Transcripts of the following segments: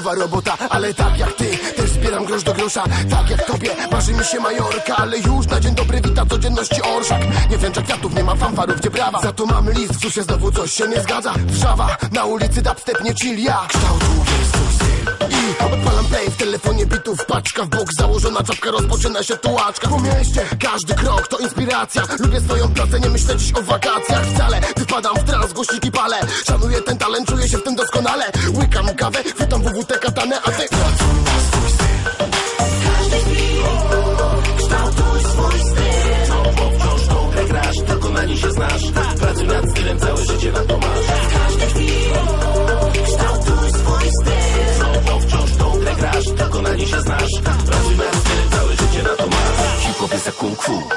etatowa robota Ale tak jak ty, też zbieram grosz do grosza. Tak jak tobie, marzy mi się Majorka Ale już na dzień dobry wita codzienności orszak. Nie wręcza kwiatów, nie ma fanfarów, gdzie brawa. Za to mam list, w susie znowu coś się nie zgadza. Wrzawa, na ulicy dubstep nie chill ja Kształtuję swój bitów Paczka w bok, założona czapka Rozpoczyna się tułaczka. Po mieście, każdy krok to inspiracja. Lubię swoją pracę, nie myślę dziś o wakacjach. Wcale, wypadam w trans, głośniki palę. Szanuję ten talent, czuję się w tym doskonale. Łykam kawę, chwytam WWT katanę A ty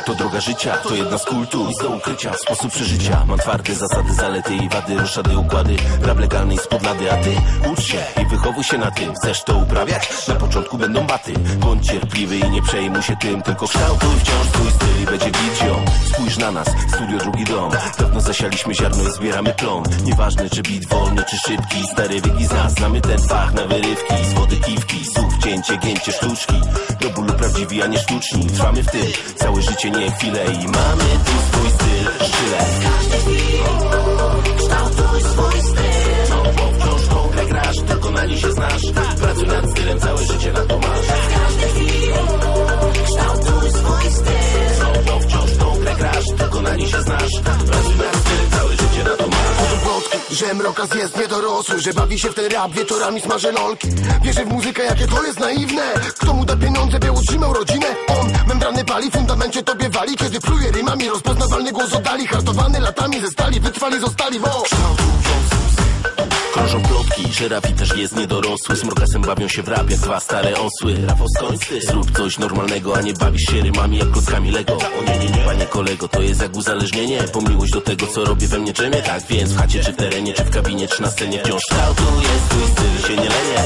To droga życia To jedna z kultur, nic do ukrycia, sposób przeżycia Mam twarde zasady, zalety i wady Roszady, układy, rap legalny i spod lady A ty ucz się i wychowuj się na tym. Chcesz to uprawiać? Na początku będą baty. Bądź cierpliwy i nie przejmuj się tym Tylko kształtuj wciąż swój styl i będzie widział Spójrz na nas, studio drugi dom. Dawno zasialiśmy ziarno i zbieramy plon. Nieważne czy bit wolny czy szybki. Stary wygi z nas, znamy ten fach na wyrywki. Z wody kiwki, słów, cięcie, gięcie sztuczki prawdziwi, a nie sztuczni. Trwamy w tym, całe życie nie chwilę I mamy tu swój że mrokas jest niedorosły Że bawi się w ten rap, wieczorami smaży lolki. Wierzy w muzykę, jakie to jest naiwne. Kto mu da pieniądze, by utrzymał rodzinę? On membrany pali, fundamencie tobie wali. Kiedy pluje rymami, rozpoznawalny głos oddali. Hartowany latami ze stali, wytrwali zostali, bo styl Krążą plotki, że rapi też jest niedorosły. Z mrokasem bawią się w rap jak dwa stare osły. Rafał skończy, zrób coś normalnego A nie bawisz się rymami jak klockami Lego. O nie, nie, nie, panie kolego, to jest jak uzależnienie Pomniłość do tego, co robię we mnie drzemie. Tak więc w chacie, czy w terenie, czy w kabinie, czy na scenie Wciąż kształtuję swój styl, się nie lenię